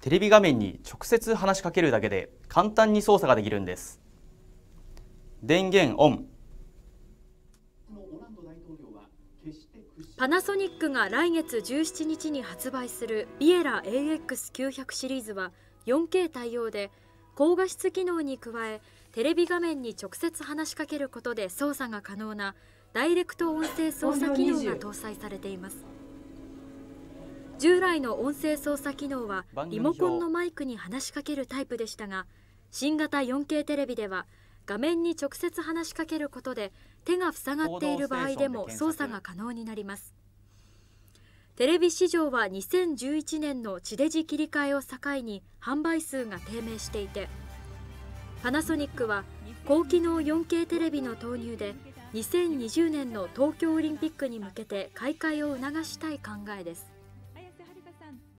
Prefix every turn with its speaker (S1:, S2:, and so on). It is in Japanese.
S1: テレビ画面に直接話しかけるだけで簡単に操作ができるんです。電源オン。
S2: パナソニックが来月17日に発売するビエラ AX900 シリーズは 4K 対応で高画質機能に加えテレビ画面に直接話しかけることで操作が可能なダイレクト音声操作機能が搭載されています。従来の音声操作機能はリモコンのマイクに話しかけるタイプでしたが新型 4K テレビでは画面に直接話しかけることで手が塞がっている場合でも操作が可能になります。テレビ市場は2011年の地デジ切り替えを境に販売数が低迷していてパナソニックは高機能 4K テレビの投入で2020年の東京オリンピックに向けて買い替えを促したい考えです